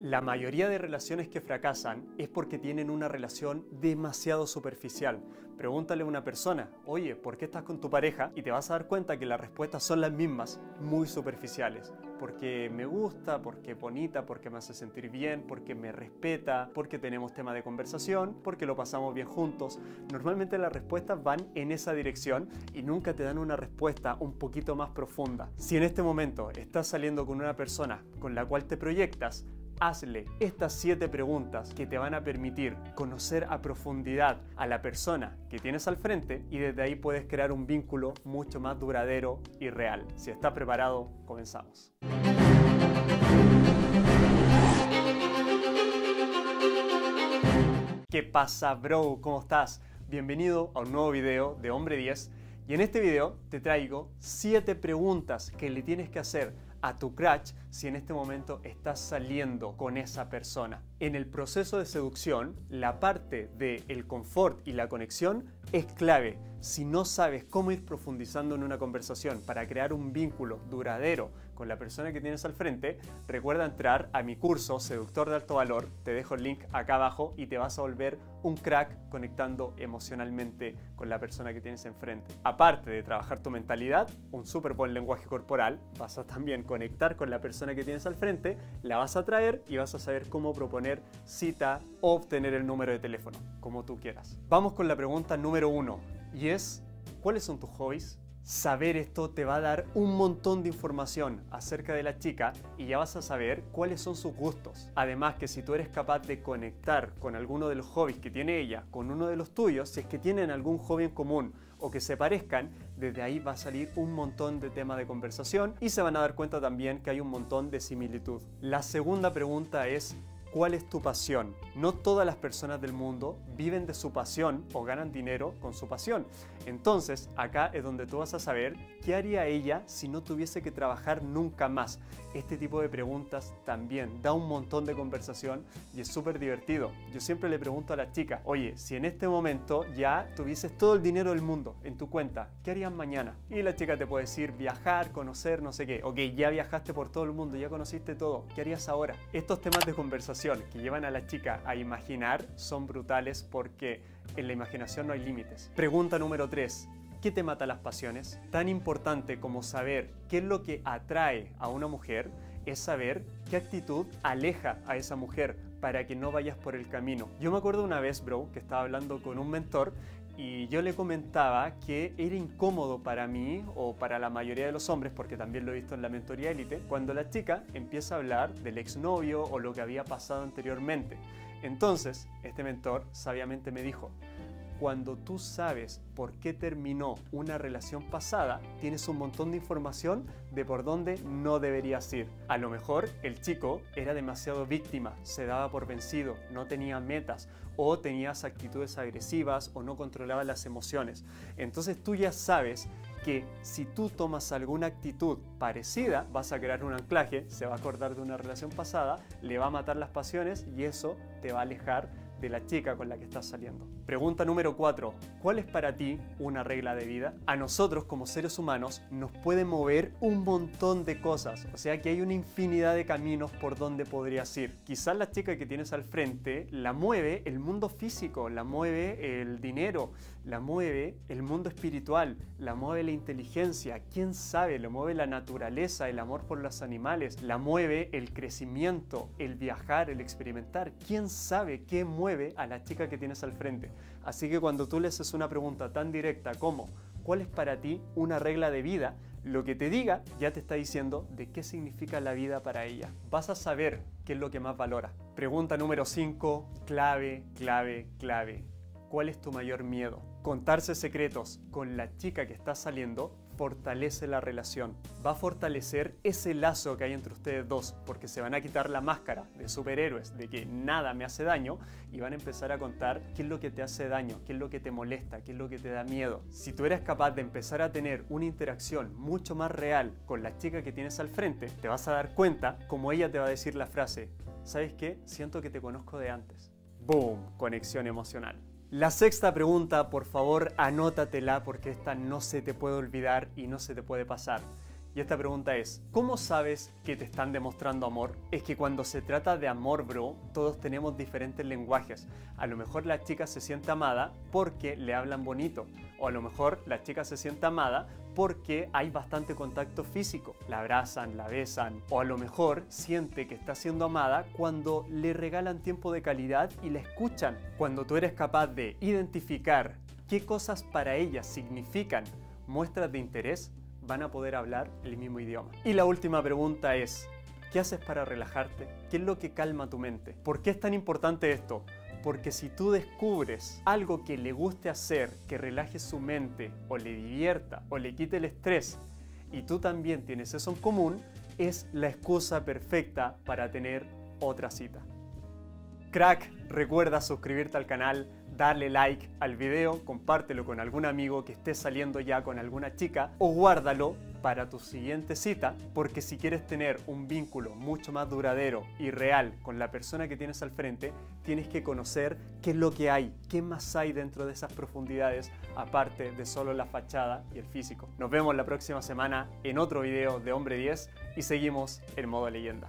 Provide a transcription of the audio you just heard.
La mayoría de relaciones que fracasan es porque tienen una relación demasiado superficial. Pregúntale a una persona, oye, ¿por qué estás con tu pareja? Y te vas a dar cuenta que las respuestas son las mismas, muy superficiales. Porque me gusta, porque es bonita, porque me hace sentir bien, porque me respeta, porque tenemos tema de conversación, porque lo pasamos bien juntos. Normalmente las respuestas van en esa dirección y nunca te dan una respuesta un poquito más profunda. Si en este momento estás saliendo con una persona con la cual te proyectas, hazle estas siete preguntas que te van a permitir conocer a profundidad a la persona que tienes al frente y desde ahí puedes crear un vínculo mucho más duradero y real. Si estás preparado, comenzamos. ¿Qué pasa, bro? ¿Cómo estás? Bienvenido a un nuevo video de Hombre 10 y en este video te traigo 7 preguntas que le tienes que hacer a tu crush si en este momento estás saliendo con esa persona. En el proceso de seducción, la parte del el confort y la conexión es clave. Si no sabes cómo ir profundizando en una conversación para crear un vínculo duradero con la persona que tienes al frente, recuerda entrar a mi curso Seductor de Alto Valor, te dejo el link acá abajo y te vas a volver un crack conectando emocionalmente con la persona que tienes enfrente. Aparte de trabajar tu mentalidad, un súper buen lenguaje corporal, vas a también conectar con la persona que tienes al frente, la vas a traer y vas a saber cómo proponer cita o obtener el número de teléfono, como tú quieras. Vamos con la pregunta número uno y es, ¿cuáles son tus hobbies? Saber esto te va a dar un montón de información acerca de la chica y ya vas a saber cuáles son sus gustos. Además que si tú eres capaz de conectar con alguno de los hobbies que tiene ella, con uno de los tuyos, si es que tienen algún hobby en común o que se parezcan, desde ahí va a salir un montón de tema de conversación y se van a dar cuenta también que hay un montón de similitud. La segunda pregunta es ¿Cuál es tu pasión? No todas las personas del mundo viven de su pasión o ganan dinero con su pasión. Entonces, acá es donde tú vas a saber qué haría ella si no tuviese que trabajar nunca más. Este tipo de preguntas también da un montón de conversación y es súper divertido. Yo siempre le pregunto a la chica, oye, si en este momento ya tuvieses todo el dinero del mundo en tu cuenta, ¿qué harías mañana? Y la chica te puede decir viajar, conocer, no sé qué. Ok, ya viajaste por todo el mundo, ya conociste todo. ¿Qué harías ahora? Estos temas de conversación que llevan a la chica a imaginar son brutales porque en la imaginación no hay límites. Pregunta número 3. ¿Qué te mata las pasiones? Tan importante como saber qué es lo que atrae a una mujer es saber qué actitud aleja a esa mujer para que no vayas por el camino. Yo me acuerdo una vez, bro, que estaba hablando con un mentor y yo le comentaba que era incómodo para mí o para la mayoría de los hombres, porque también lo he visto en la mentoría élite, cuando la chica empieza a hablar del exnovio o lo que había pasado anteriormente. Entonces, este mentor sabiamente me dijo, cuando tú sabes por qué terminó una relación pasada, tienes un montón de información de por dónde no deberías ir. A lo mejor el chico era demasiado víctima, se daba por vencido, no tenía metas o tenías actitudes agresivas o no controlaba las emociones. Entonces tú ya sabes que si tú tomas alguna actitud parecida, vas a crear un anclaje, se va a acordar de una relación pasada, le va a matar las pasiones y eso te va a alejar de la chica con la que estás saliendo. Pregunta número 4. ¿Cuál es para ti una regla de vida? A nosotros como seres humanos nos puede mover un montón de cosas, o sea que hay una infinidad de caminos por donde podrías ir. Quizás la chica que tienes al frente la mueve el mundo físico, la mueve el dinero, la mueve el mundo espiritual, la mueve la inteligencia, quién sabe, lo mueve la naturaleza, el amor por los animales, la mueve el crecimiento, el viajar, el experimentar, quién sabe qué mueve a la chica que tienes al frente. Así que cuando tú le haces una pregunta tan directa como ¿cuál es para ti una regla de vida? Lo que te diga ya te está diciendo de qué significa la vida para ella. Vas a saber qué es lo que más valora. Pregunta número 5, clave, clave, clave. ¿Cuál es tu mayor miedo? Contarse secretos con la chica que está saliendo fortalece la relación. Va a fortalecer ese lazo que hay entre ustedes dos, porque se van a quitar la máscara de superhéroes, de que nada me hace daño, y van a empezar a contar qué es lo que te hace daño, qué es lo que te molesta, qué es lo que te da miedo. Si tú eres capaz de empezar a tener una interacción mucho más real con la chica que tienes al frente, te vas a dar cuenta como ella te va a decir la frase, ¿sabes qué? Siento que te conozco de antes. ¡Boom! Conexión emocional. La sexta pregunta, por favor, anótatela porque esta no se te puede olvidar y no se te puede pasar. Y esta pregunta es, ¿cómo sabes que te están demostrando amor? Es que cuando se trata de amor, bro, todos tenemos diferentes lenguajes. A lo mejor la chica se siente amada porque le hablan bonito. O a lo mejor la chica se siente amada porque hay bastante contacto físico. La abrazan, la besan. O a lo mejor siente que está siendo amada cuando le regalan tiempo de calidad y la escuchan. Cuando tú eres capaz de identificar qué cosas para ella significan muestras de interés, van a poder hablar el mismo idioma. Y la última pregunta es, ¿qué haces para relajarte? ¿Qué es lo que calma tu mente? ¿Por qué es tan importante esto? Porque si tú descubres algo que le guste hacer, que relaje su mente, o le divierta, o le quite el estrés, y tú también tienes eso en común, es la excusa perfecta para tener otra cita. Crack, recuerda suscribirte al canal, darle like al video, compártelo con algún amigo que esté saliendo ya con alguna chica o guárdalo para tu siguiente cita, porque si quieres tener un vínculo mucho más duradero y real con la persona que tienes al frente, tienes que conocer qué es lo que hay, qué más hay dentro de esas profundidades, aparte de solo la fachada y el físico. Nos vemos la próxima semana en otro video de Hombre 10 y seguimos en modo leyenda.